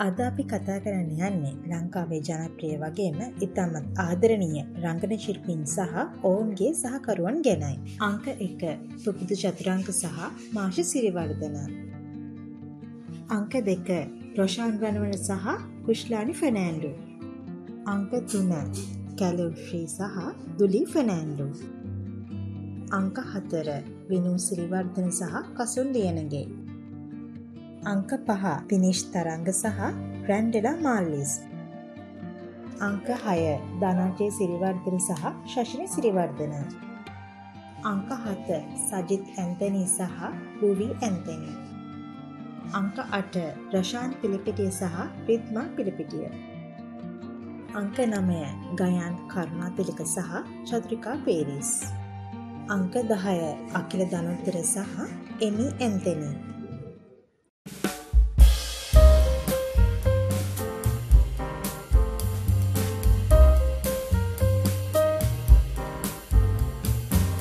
අද අපි කතා කරන්න යන්නේ ලංකාවේ ජනප්‍රිය වගේම ඉතාමත් ආදරණීය රංගන ශිල්පීන් සහ ඔවුන්ගේ සහකරුවන් ගැනයි. අංක එක පුබුදු චතුරංක සහ මාශ සිරිවර්ධන. අංක දෙක ප්‍රශාන් වනවන සහ කුෂ්ලානි ෆනෑන්ඩු. අංක තුන කැලුෆ්‍රී සහ දුලි ෆනෑන්ඩු. අංක හතර විනු සිරිවර්ධන සහ කසුල් ලියනගේ. අංක පහ පිනිෂ් තරංග සහ රැන්ඩෙලා මාල්ලිස්. අංක හය ධනජය සිරිවර්ධන සහ ශශිනි සිරිවර්ධන. අංක හත සජිත් ඇන්තනී සහ රූවී ඇන්තනී. අංක අට රශාන් පිළිපිටිය සහ රිත්මා පිළිපිටිය. අංක නමය ගයන් කරුණාතිලික සහ චත්‍රිකා පේරිස්. අංක දහය අකිල දනුත්තර සහ එමි ඇන්තනී.